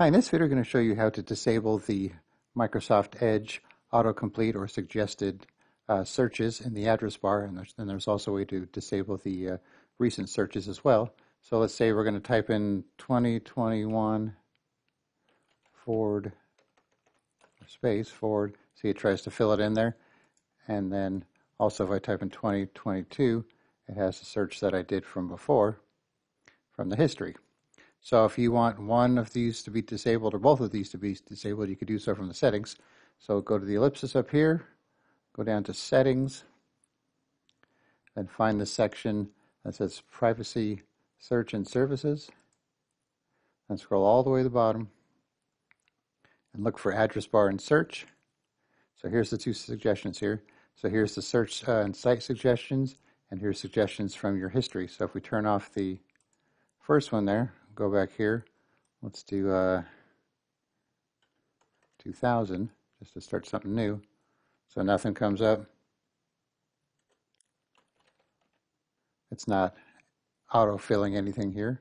Hi, in this video, we're going to show you how to disable the Microsoft Edge autocomplete or suggested uh, searches in the address bar, and there's, and there's also a way to disable the uh, recent searches as well. So let's say we're going to type in 2021 Ford space Ford. See, it tries to fill it in there. And then also if I type in 2022, it has the search that I did from before from the history. So if you want one of these to be disabled or both of these to be disabled, you could do so from the settings. So go to the ellipsis up here, go down to settings, and find the section that says privacy search and services, and scroll all the way to the bottom and look for address bar and search. So here's the two suggestions here. So here's the search uh, and site suggestions, and here's suggestions from your history. So if we turn off the first one there, go back here. Let's do uh, 2000 just to start something new. So nothing comes up. It's not auto-filling anything here.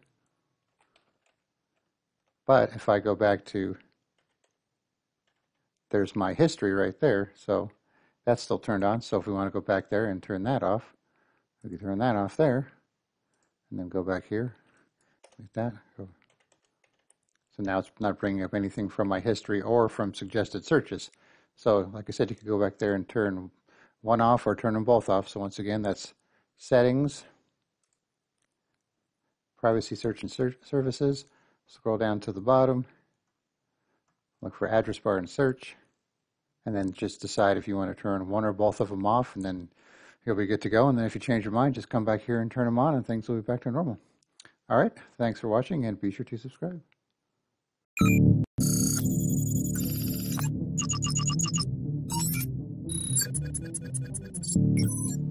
But if I go back to, there's my history right there. So that's still turned on. So if we want to go back there and turn that off, we can turn that off there and then go back here like that. Oh. So now it's not bringing up anything from my history or from suggested searches. So like I said, you could go back there and turn one off or turn them both off. So once again, that's settings, privacy search and search services. Scroll down to the bottom, look for address bar and search, and then just decide if you want to turn one or both of them off, and then you'll be good to go. And then if you change your mind, just come back here and turn them on, and things will be back to normal. All right, thanks for watching, and be sure to subscribe.